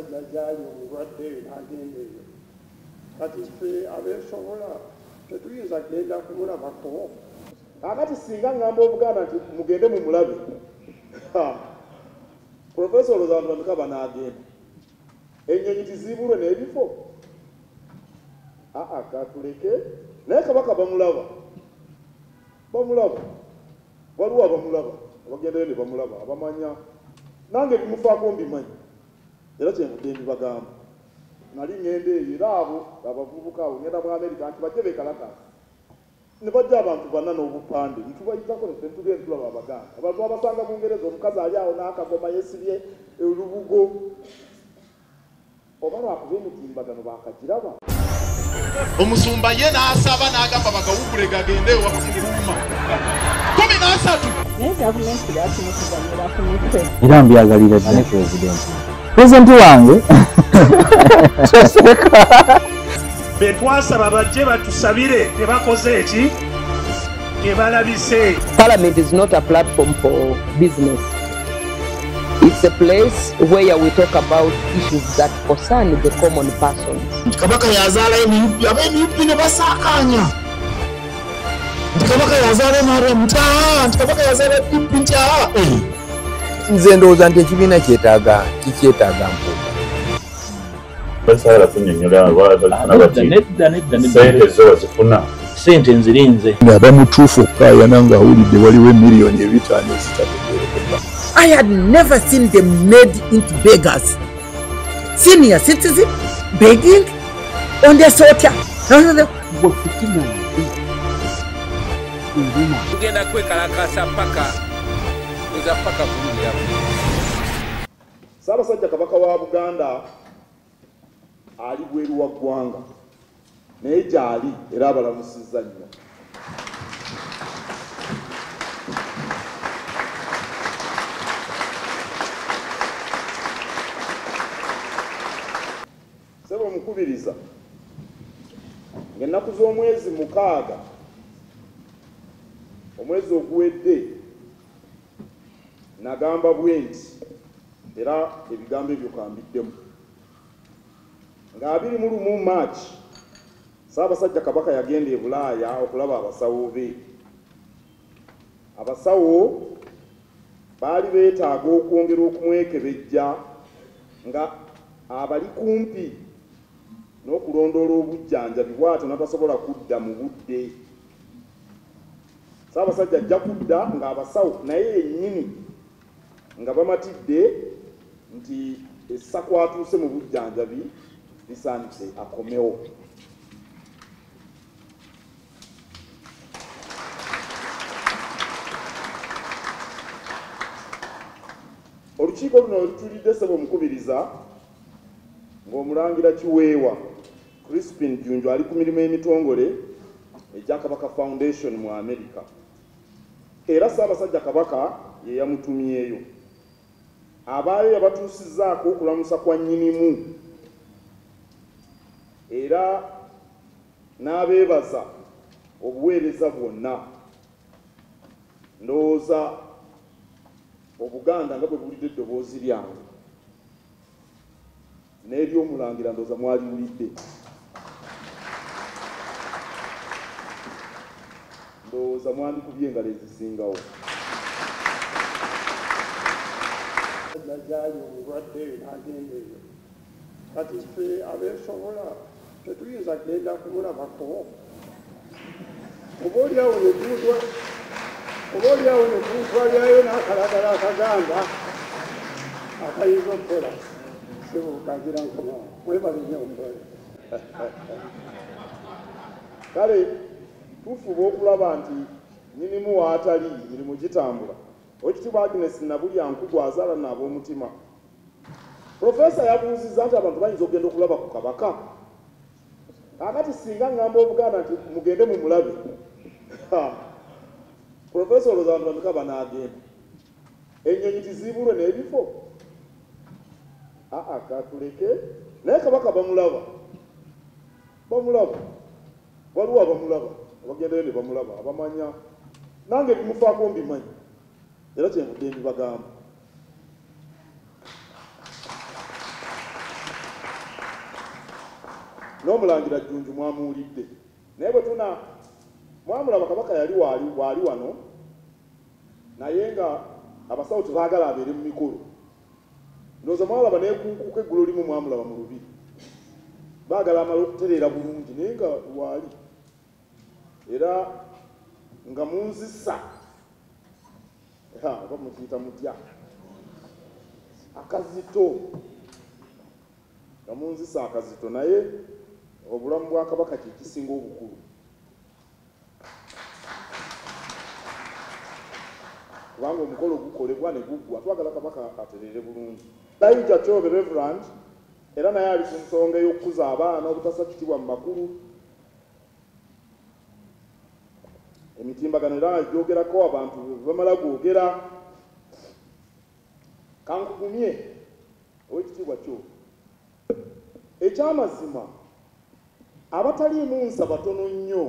jajjayo omulwadde eyo n'agenda eyo kati ffe abeesobola tetuyinza genda kumulabako akati singa ŋŋamba obuganda nti mugende mu mulabe. Profesa olowooza abantu bameka banaagenda ennyonyi tiziibulwe n'ebifo. Aa katuleke naye kabaka bamulaba. Bamulaba. Waliwo abamulaba. Abagendayo ne bamulaba. Abamanya. Nange bimufaako mbimanyi era kyenvudde mbibagamba nali ŋŋenda eyo era abo abavubuka abo ŋenda mu amerika nti bajje bekalakasa ne bajja abantu banna n'obupande nitubayitako netugende tulaba abaganda. Abantu abasanga bungereza omukazi ali awo n'akagoma yesibye olubugo. Oba lwakuba emitimbagano bakagiraba omusumba ye n'asaba n'agamba bagawugule gagende wakuuma kumi n'asatu. Naye gavumenti yatumukuganyira ku mitwe era mbyagalira ddala pulezidenti pulezidenti wange betwasaba bajje batusabire tebakoze eki tebalabise Parliament is not a platform for business. It's a place where we talk about issues that concern the common person. kabaka yazaala emiyupi ab'emiyupi ne basaakaanya nti kabaka yazaala nrm nti aa nti kabaka yazaala pipi nti nze ndowooza nti ekibiina kyetaaga kikyetaaga kunnyonnyola nedda nedda nedda sente zo wazifuna sente nzirinze. Ng'aba mutuufu okukaayana ng'awulidde waliwo emiliyoni ebitaano ezitategeerekeka I had never seen them made into beggars. Senior citizen begging on tugenda kwekalakasa paka eza paka kululira ssaabasajja kabaka wa buganda ali bweru wa ggwanga naye gyali era abalamusizza nnyo. Sebe omukubiriza ng'ennaku z'omwezi mukaaga omwezi oguwedde nagamba bwe nti era ebigambo ebyo kambiddemu nga abiri mu lumu maaki saabasajja kabaka yagenda e bulaaya okulaba abasawo be. Abasawo baali beetaaga okwongera okumwekebejja nga abali kumpi n'okulondoola obujjanjabi bwatyo natasobola kudda mu budde. Saabasajja ajja kudda ng'abasawo naye yennyini nga bamatidde nti essakwatuuse mu bujjanjabi lisaanise akomewo. Olukiiko luno olutulidde sebo omukubiriza ng'omulangira kiweewa crispin junju ali ku mirimu emitongole egya kabaka foundation mu america. Era ssaabasajja kabaka ye yamutumyeyo abaayo yabatuusizzaako okulamusa kwa nnyinimu. Era n'abeebaza obuweereza bwonna. Ndowooza obuganda nga bwe buwulidde eddoboozi lyange. N'eryomulangira ndowooza mwaliwulidde ndowooza mwandikubye engalo ezisingawo jajjayo omulwadde eyo n'agenda eyo kati ffe abeesobola tetuyinza genda kumulabako oba oliawo netutwa oba oliawo netutwalyayo n'akalagala akagamba akayinza okukola sibukagira nkoma mwebale nnyo omukole kale tufuba okulaba nti nyinimu waatali mirimu gitambula ekitibwa agnes nabulyankugu azaala naab'omutima profesa yabuuzizza nti abantu bayinza okugenda okulaba ku kabaka. Akati singa ŋŋamba obuganda nti mugende mu mulabe profesa olowooza abantu bameka banaagenda ennyonyi tiziibulwe n'ebifo. Aa katuleke naye kabaka bamulaba. Bamulaba. Waliwo abamulaba. Abagendayo ne bamulaba. Abamanya. Nange bimufaako mbimanyi era kyenvudde mbibagamba n'omulangira jjunju mwamuwulidde. Naye bwe tuna mwamulaba kabaka yali waali wano naye nga abasawo tebaagala abeere mu mikolo. Ndowooza mwalaba nekunkuuka eggulu limu mwamulaba mu lubiri baagala amala okutereera bulungi naye nga waali. Era nga munzisa oba mukiyita mutya akazito. Nga munzisa akazito naye obulamu bwa kabaka kyekisinga obukulu. Kubanga omukolo gukolebwa ne guggwa twagala kabaka aterere bulungi. Layija kyobe reverand era naye ali ku nsonga ey'okukuza abaana obutasa kitibwa mu makulu emitimbagano era gyogerako abantu bamala gwogera kankugumye owekitiibwa kyo? Ekyamazima abataliimu nsa batono nnyo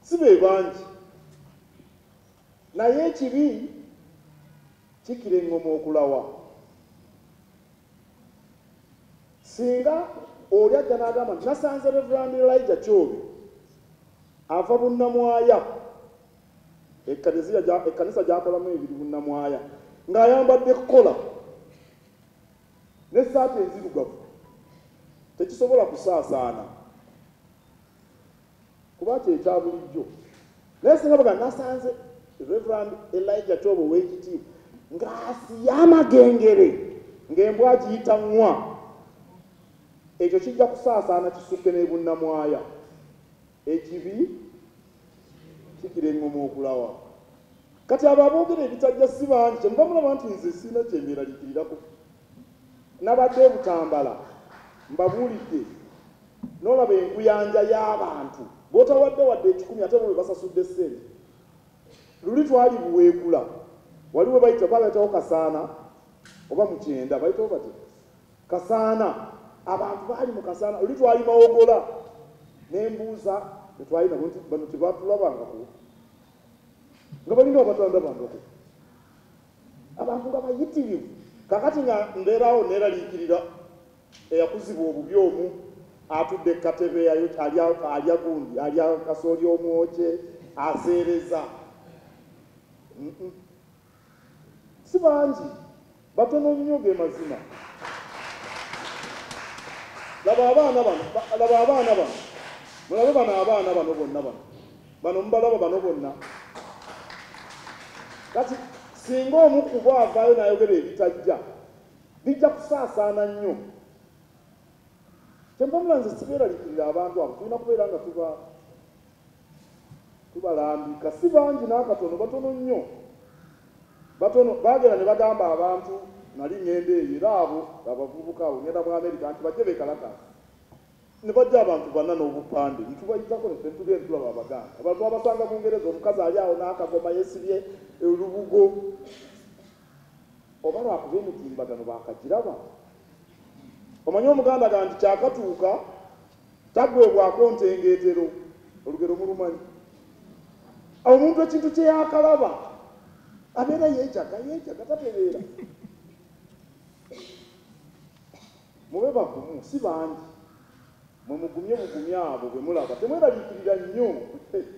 si be bangi. Naye ekibi kikira eŋŋoma okulawa. Singa oli ajja n'agamba nti nasanze reverand elijah kyobe ava bunnamwaya ekkanisa gyakolamu ebiri bunnamwaya ng'ayambadde kola n'essaati enzirugavu. Tekisobola kusaasaana. Kuba kyekya bulijjo? Naye singa baga nasanze reverand elijah kyobe ow'ekitiibwa ng'asiya amagengere ng'embwa giyita ŋŋwa ekyo kijja kusaasaana kisukke n'ebunnamwaya ekibi kikira eŋŋoma okulawa. Kati abo aboogera ebitajja si bangi kyemuba mulaba nti nze siina kyembeeraliikirirako nabadde ebutambala mbabuulidde n'olaba enkuyanja y'abantu. Bootawadde wadde ekikumi ate bo bwe basasudde ssente. Luli twali buweekula. Waliwo bayita babayitawo kasaana oba mukyenda bayitawo bati? Kasaana. Abantu baali mu kasaana. Luli twali mawogola nembuuza tetwali nabo nti bano tebatulabangako nga balina abatandabangako abantu nga bayitirivu kakati nga mbeerawo neeraliikirira eyakuzibwa obubi omu atudde ekatebe alya gundi alya kasooli omwokye aseereza. Si bangi batono nnyo ge mazima. Laba abaana bano laba abaana bano mulabe bano abaana bano bonna bano. Bano mubalaba bano bonna. Kati singa omu kubo avaayo n'ayogera ebitajja bijja kusaasaana nnyo. Kyempamula nze sibeeraliikirira abantu abo tulina kubeera nga tuba tubalambika. Si bangi n'akatono batono nnyo. Batono baagera ne bagamba abantu nali ŋŋenda eyo era abo abavubuka abo ŋŋenda mu amerika nti bajje bekalakasi ne bajja abantu banna n'obupande. Nitubayitako nefe tugende tulaba abaganda abantu abasanga bungereza omukazi ali awo n'akagoma yesibye olubugo. Oba lwakuba emitimbagano bakagiraba omanyi omuganda ga nti kyakatuuka tagwebwako ntengeetero olugero mulumanyi. Omuntu ekintu kyeyakalaba abeera yejaga yejaga tatereera. Mube bagumu si bangi mwemugumye bugumye abo bwe mulaba. Temweraliikirira nnyo.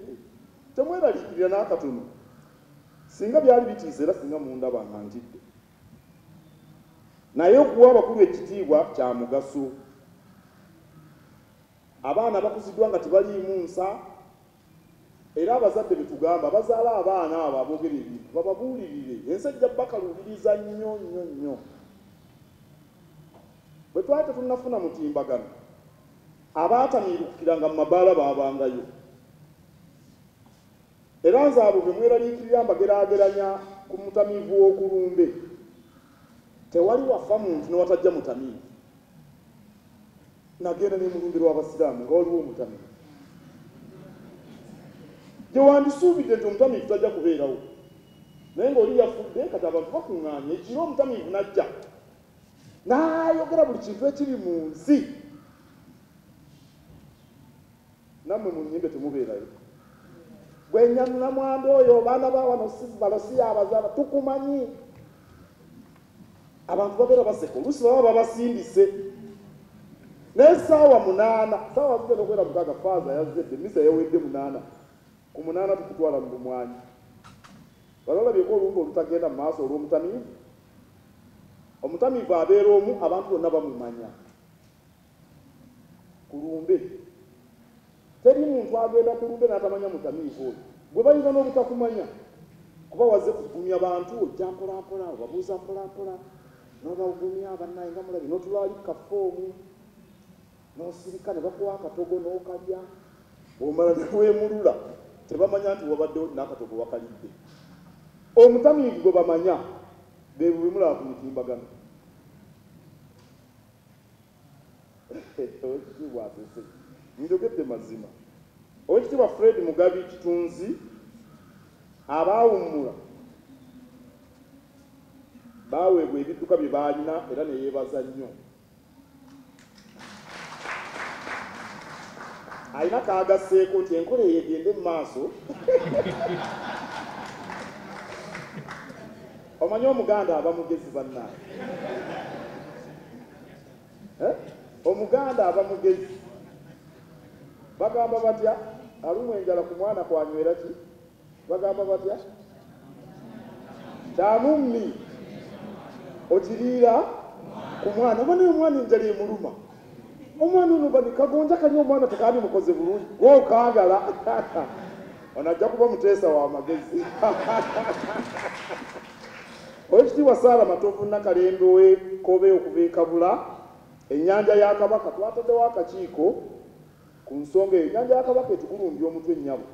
Temweraliikirira n'akatono. Singa byali bitiisa era singa mundaba nga ntidde naye okuwa abakulu ekitiibwa kya mugaso. Abaana bakuziddwa nga tebaliimu nsa era abazadde betugamba bazaala abaana abo aboogera ebintu bababuulirire. Ensi ejja bakalubiriza nnyo nnyo nnyo. Bwe twali tetunafuna mutimbagano abaatamiirukiranga mu mabaala baabangayo. Era nze abo bwe mweraliikirira mbageraageranya ku mutamiivu w'okulumbe. Tewali wafa muntu newatajja mutamiivu nagenda nemulumbe lw'abasiraamu nga waliwo omutamiivu gye wandisuubidde nti omutamiivu tajja kubeerawo. Naye ngaoli yafudde kati abantu bakuŋŋaanya ekiro omutamiivu najja. Naayogera buli kintu ekiri mu nsi nammwe mu nnyimbe temubeerayo gwenyanula mwanda oyo baana bawano bano si abazaala tukumanyi. Abantu babeera baseka oluusi baba babasindise. Nesaawa munaana saawa zigenda okwera mukaaga faaza yazedde misa yawedde munaana. Ku munaana tukutwala mu bumwanyi. Balolabyeko olumbe olutagenda mu maaso olw'omutamiivu omutamiivu abeera omu abantu bonna bamumanya. Ku lumbe teri muntu agenda ku lumbe n'atamanya mutamiivu oyo. Gwe bayinza n'obutakumanya kuba wazze kugumya bantu ojja mpolampola obabuuza mpolampola nobagumya bannaye nga mulabi notulwali kafoomu nosirika ne bakuwa akatogo n'okalya. Omala neweemulula tebamanya nti wabadde n'akatogo wakalidde. Omutamiivu gwe bamanya bebwe bemulaba ku mitimbagano. Owekitiibwa asese njogedde mazima. Owekitiibwa fred mugabi kitunzi abaawummula baaweebwa ebidduka bye baalina era ne yeebaza nnyo. Alina kaagasseeko nti enkola eyo egende mu maaso. Omanyi omuganda aba mugezi bannaaye Eh? omuganda aba mugezi bagamba batya alumwa enjala ku mwana kwanywera ki? Bagamba batya kyamummi okiriira ku mwana. Oba naye omwana enjala emuluma. Omwana ono bani kagonja kali omwana tekandi mukoze bulungi. Gwokangala ono ajja kuba muteesa wa magezi. Owekitiibwa saala matovu nakalembe wekobe okuva ekabula ennyanja ya kabaka twataddewo akakiiko ku nsonga eyo ennyanja ya kabaka etukulumbya omutwe ennyabo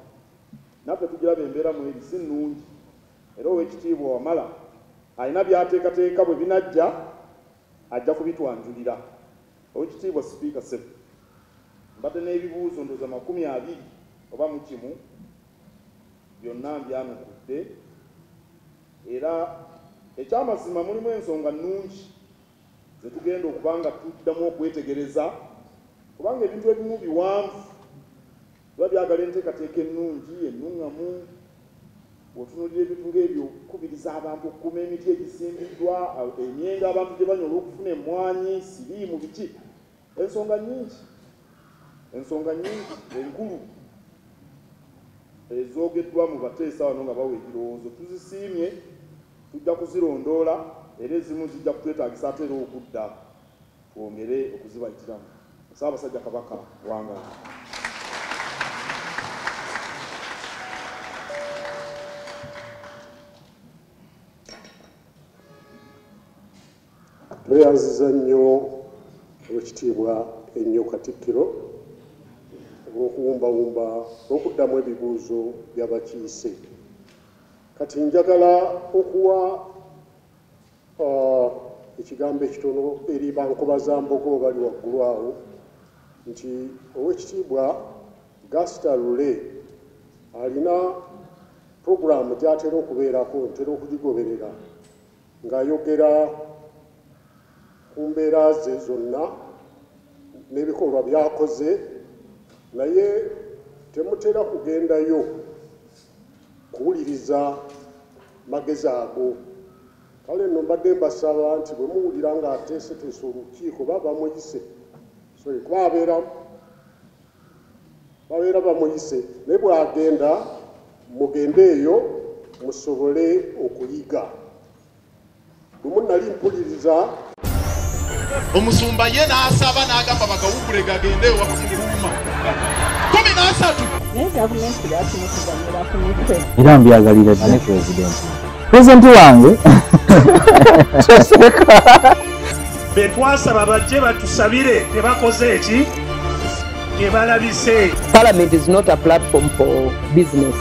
naffe tugiraba embeera mu eri si nnungi. Era owekitiibwa wamala alina byateekateeka bwe binajja ajja kubitwanjulira. Owekitiibwa sipiika sefu mbadde n'ebibuuzo ndoza makumi abiri oba mu kimu byonna mbyanukudde. Era ekyamazima mulimu ensonga nnungi zetugenda okuba nga tuddamu okwetegereza kubanga ebintu ebimu biwanvu. Biba byagala enteekateeka ennungi ennuŋŋamu otunulira ebintu ngaebyo okukubiriza abantu okukuuma emiti egisimbiddwa emyenda abantu gye banywa olw'okufuna emmwanyi siriimu biki? Ensonga nyingi ensonga nyingi enkulu. Ezoogeddwa mu bateesa wano nga bawa ebirowoozo. Tuzisiimye tujja kuzirondoola era ezimu zijja kutwetaagisa ate era okudda twongere okuzibayitiramu saabasajja kabaka wanga. Tweyanziza nnyo olwekitiibwa ennyo katikkiro olw'okuwumbawumba n'okuddamu ebibuuzo by'abakiise. Kati njagala okuwa ah, ekigambo ekitono eri bankobazambogo bali waggulu awo nti owekitiibwa gasita lule alina puroguramu gy'atera okubeerako ntera okugigoberera ng'ayogera ku mbeera ze zonna n'ebikolwa by'akoze naye temutera kugendayo kuwuliriza magezi ago. Kale nno mbadde mbasaba nti bwe muwulira ng'ateeseteese olukiiko baba bamuyise sorry. Kuba abeera babeera bamuyise. Naye bw'agenda mugende eyo musobole okuyiga. Lumu nali mpuliriza omusumba ye n'asaba n'agamba bagawugule gagende ewakumukuuma kumi n'asatu. Naye gavumenti lwakimukugamira ku mitwe era mbyagalira ddala pulezidenti pulezidenti wange be twasaba bajje batusabire tebakoze eki tebalabise Parliament is not a platform for business.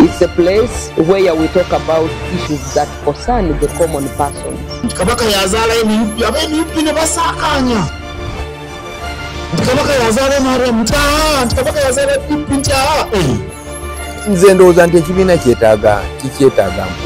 It's a place where we talk about issues that concern the common person. kabaka yazaala aba emiyupi ne basaakaanya nti kabaka yazaala nrm nti aa nti kabaka yazaala pipi nti aa nze ndowooza nti ekibiina kyetaaga kikyetaaga mpuuga